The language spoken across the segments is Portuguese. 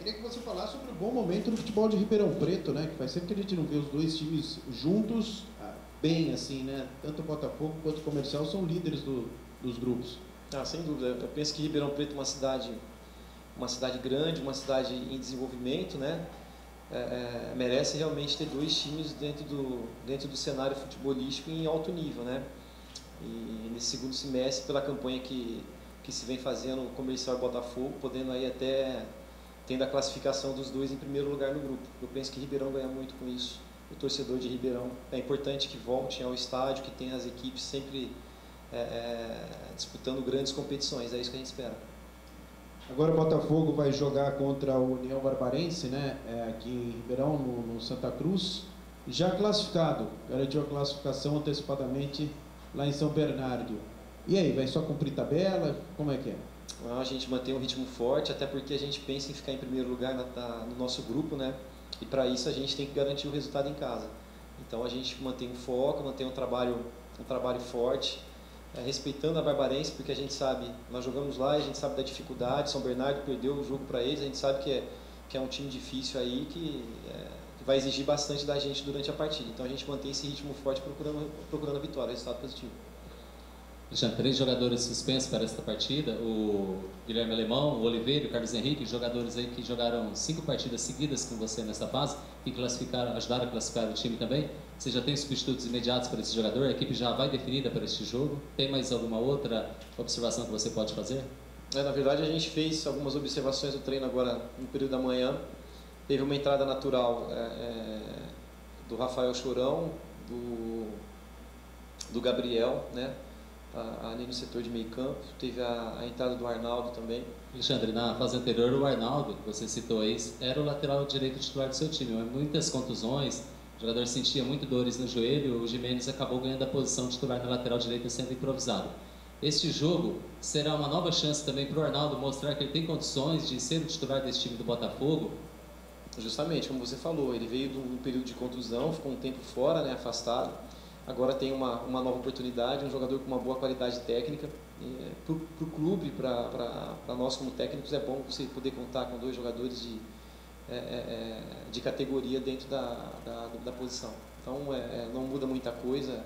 queria que você falasse sobre o bom momento do futebol de Ribeirão Preto, né? Que faz sempre que a gente não vê os dois times juntos, ah, bem assim, né? Tanto o Botafogo quanto o Comercial são líderes do, dos grupos. Ah, sem dúvida. Eu penso que Ribeirão Preto é uma cidade, uma cidade grande, uma cidade em desenvolvimento, né? É, é, merece realmente ter dois times dentro do, dentro do cenário futebolístico em alto nível, né? E nesse segundo semestre, pela campanha que, que se vem fazendo o Comercial e Botafogo, podendo aí até tendo a classificação dos dois em primeiro lugar no grupo. Eu penso que Ribeirão ganha muito com isso. O torcedor de Ribeirão é importante que volte ao estádio, que tenha as equipes sempre é, é, disputando grandes competições. É isso que a gente espera. Agora o Botafogo vai jogar contra o União Barbarense, né? É, aqui em Ribeirão, no, no, Santa Cruz. Já classificado, garantiu a classificação antecipadamente lá em São Bernardo. E aí, vai só cumprir tabela? Como é que é? A gente mantém um ritmo forte, até porque a gente pensa em ficar em primeiro lugar na, na, no nosso grupo, né? E para isso a gente tem que garantir o resultado em casa. Então a gente mantém um foco, mantém um trabalho, um trabalho forte, é, respeitando a Barbarense, porque a gente sabe, nós jogamos lá, a gente sabe da dificuldade. São Bernardo perdeu o jogo para eles, a gente sabe que é, que é um time difícil aí que, é, que vai exigir bastante da gente durante a partida. Então a gente mantém esse ritmo forte procurando, procurando a vitória, resultado positivo. Tinha três jogadores suspensos para esta partida, o Guilherme Alemão, o Oliveira e o Carlos Henrique, jogadores aí que jogaram cinco partidas seguidas com você nessa fase e classificaram, ajudaram a classificar o time também. Você já tem substitutos imediatos para esse jogador? A equipe já vai definida para este jogo? Tem mais alguma outra observação que você pode fazer? É, na verdade, a gente fez algumas observações do treino agora no período da manhã. Teve uma entrada natural é, é, do Rafael Chorão, do, do Gabriel, né? Ali no setor de meio campo. Teve a, a, entrada do Arnaldo também. Alexandre, na fase anterior, o Arnaldo, que você citou aí, era o lateral direito titular do seu time. Muitas contusões, o jogador sentia muito dores no joelho, o Jimenez acabou ganhando a posição titular na lateral direita sendo improvisado. Este jogo será uma nova chance também para o Arnaldo mostrar que ele tem condições de ser o titular desse time do Botafogo. Justamente, como você falou, ele veio de um período de contusão, ficou um tempo fora, né, afastado agora tem uma, uma nova oportunidade, um jogador com uma boa qualidade técnica. Para o clube, para nós como técnicos, é bom você poder contar com dois jogadores de, é, é, é de categoria dentro da, da, da posição. Então é, é, não muda muita coisa,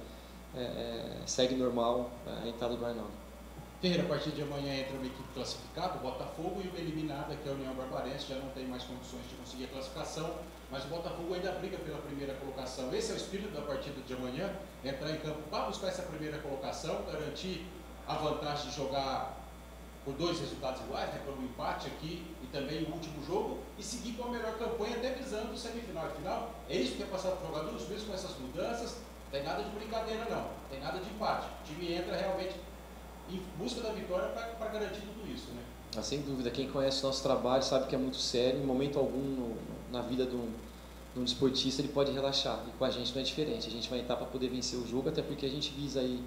é, segue normal a entrada do Arnaldo. Ferreira, a partir de amanhã entra uma equipe classificada, o Botafogo, e uma eliminada, que é a União Barbarense, já não tem mais condições de conseguir a classificação, mas o Botafogo ainda briga pela primeira colocação. Esse é o espírito da partida de amanhã, entrar em campo para buscar essa primeira colocação, garantir a vantagem de jogar por dois resultados iguais, né, por um empate aqui e também o último jogo, e seguir com a melhor campanha, até visando semifinal e final. É isso que é passado para os jogadores, mesmo com essas mudanças, tem nada de brincadeira não, tem nada de empate. O time entra realmente em busca da vitória para garantir tudo isso, né? Ah, sem dúvida, quem conhece o nosso trabalho sabe que é muito sério, em momento algum no, na vida de um, de um desportista ele pode relaxar, e com a gente não é diferente, a gente vai entrar para poder vencer o jogo, até porque a gente visa aí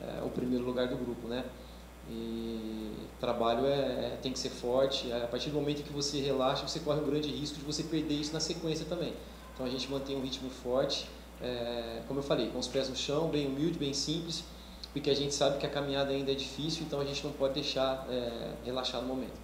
é, o primeiro lugar do grupo, né? E trabalho é, é, tem que ser forte, a partir do momento que você relaxa, você corre um grande risco de você perder isso na sequência também. Então a gente mantém um ritmo forte, é, como eu falei, com os pés no chão, bem humilde, bem simples, porque a gente sabe que a caminhada ainda é difícil, então a gente não pode deixar é, relaxar no momento.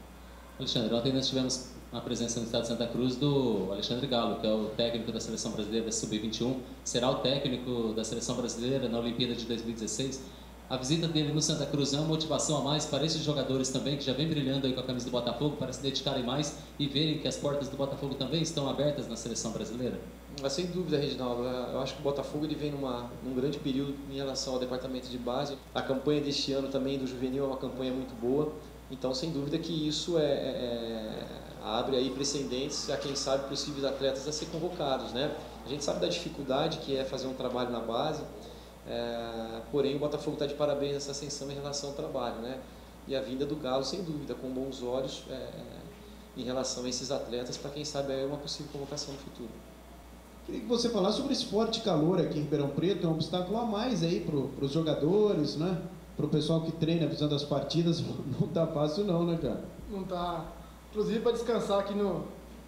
Alexandre, ontem nós tivemos a presença no estado de Santa Cruz do Alexandre Galo, que é o técnico da seleção brasileira da Sub-21, será o técnico da seleção brasileira na Olimpíada de 2016. A visita dele no Santa Cruz é uma motivação a mais para esses jogadores também que já vem brilhando aí com a camisa do Botafogo para se dedicarem mais e verem que as portas do Botafogo também estão abertas na seleção brasileira? Sem dúvida, Reginaldo. Eu acho que o Botafogo ele vem numa, num grande período em relação ao departamento de base. A campanha deste ano também do juvenil é uma campanha muito boa. Então, sem dúvida que isso é, é, é abre aí precedentes a quem sabe possíveis atletas a ser convocados, né? A gente sabe da dificuldade que é fazer um trabalho na base. É, porém, o Botafogo está de parabéns nessa ascensão em relação ao trabalho, né? E a vinda do Galo, sem dúvida, com bons olhos é, em relação a esses atletas, para quem sabe é uma possível convocação no futuro. Queria que você falasse sobre esse forte calor aqui em Ribeirão Preto, é um obstáculo a mais aí para os jogadores, né? Para o pessoal que treina visando as partidas, não tá fácil não, né, cara? Não tá. Inclusive para descansar aqui no,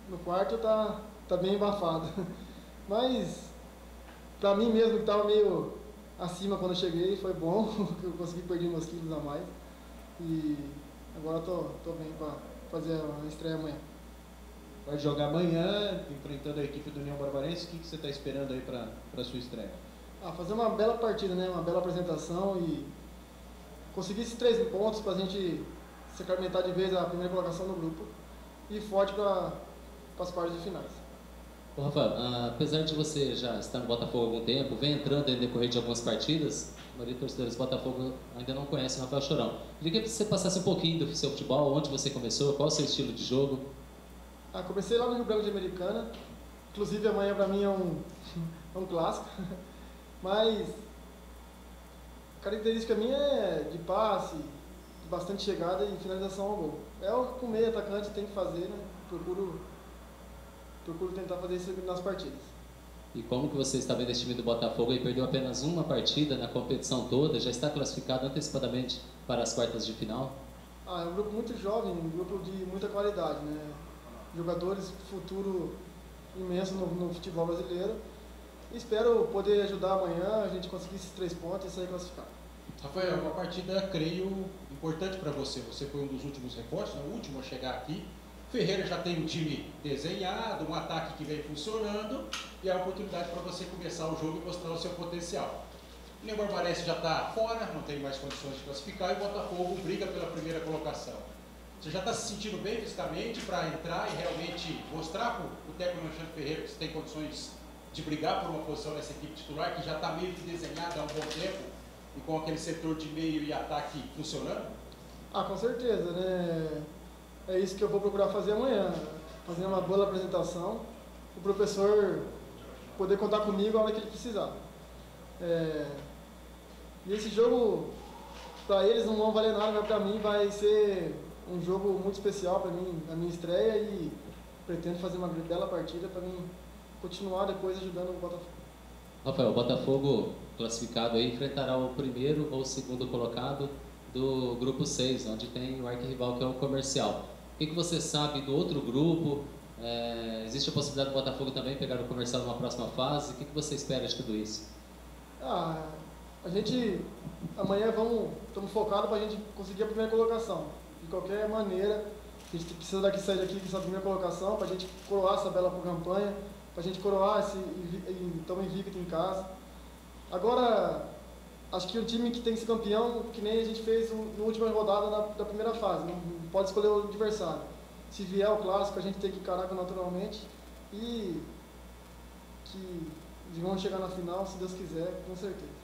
no quarto tá, tá bem abafado. Mas para mim mesmo que estava meio acima quando eu cheguei, foi bom, eu consegui perder meus quilos a mais. E agora tô, tô bem para fazer a estreia amanhã. vai jogar amanhã, enfrentando a equipe do União Barbarense. O que, que você está esperando aí para a sua estreia? Ah, fazer uma bela partida, né? uma bela apresentação e conseguir esses três pontos para a gente se carmentar de vez a primeira colocação no grupo e forte para as partes de finais. Rafael, apesar de você já estar no Botafogo há algum tempo, vem entrando em decorrer de algumas partidas, a maioria dos torcedores do Botafogo ainda não conhece o Rafael Chorão. Queria que você passasse um pouquinho do seu futebol, onde você começou, qual o seu estilo de jogo? Ah, comecei lá no Rio Branco de Americana, inclusive amanhã para mim é um, é um clássico, mas a característica minha é de passe, de bastante chegada e finalização ao gol. É o que o meio atacante tem que fazer, né? Procuro, procuro tentar fazer isso nas partidas. E como que você está vendo esse time do Botafogo e perdeu apenas uma partida na competição toda, já está classificado antecipadamente para as quartas de final? Ah, é um grupo muito jovem, um grupo de muita qualidade, né? Jogadores futuro imenso no, no futebol brasileiro. Espero poder ajudar amanhã a gente conseguir esses três pontos e sair classificado. Rafael, uma partida, creio, importante para você. Você foi um dos últimos reforços, né? o último a chegar aqui. Ferreira já tem um time desenhado, um ataque que vem funcionando e é a oportunidade para você começar o jogo e mostrar o seu potencial. O Ney Barbarense já está fora, não tem mais condições de classificar e o Botafogo briga pela primeira colocação. Você já está se sentindo bem fisicamente para entrar e realmente mostrar para o técnico Alexandre Ferreira que você tem condições de brigar por uma posição nessa equipe titular que já está meio que desenhada há um bom tempo e com aquele setor de meio e ataque funcionando? Ah, com certeza, né? É isso que eu vou procurar fazer amanhã. Fazer uma boa apresentação, o professor poder contar comigo a hora que ele precisar. É... E esse jogo, para eles não vai valer nada, mas para mim vai ser um jogo muito especial para mim, a minha estreia e pretendo fazer uma bela partida para mim continuar depois ajudando o Botafogo. Rafael, o Botafogo classificado aí enfrentará o primeiro ou segundo colocado do grupo 6, onde tem o arquirrival que é o comercial. O que, que você sabe do outro grupo? É, existe a possibilidade do Botafogo também pegar o comercial numa próxima fase? O que, que você espera de tudo isso? Ah, a gente amanhã vamos estamos focados para a gente conseguir a primeira colocação. De qualquer maneira, a gente precisa daqui sair daqui com essa primeira colocação para a gente coroar essa bela campanha, para a gente coroar esse então invicto em casa. Agora acho que o time que tem que ser campeão, que nem a gente fez na última rodada na, da primeira fase, não pode escolher o adversário. Se vier o clássico, a gente tem que encarar naturalmente e que vamos chegar na final, se Deus quiser, com certeza.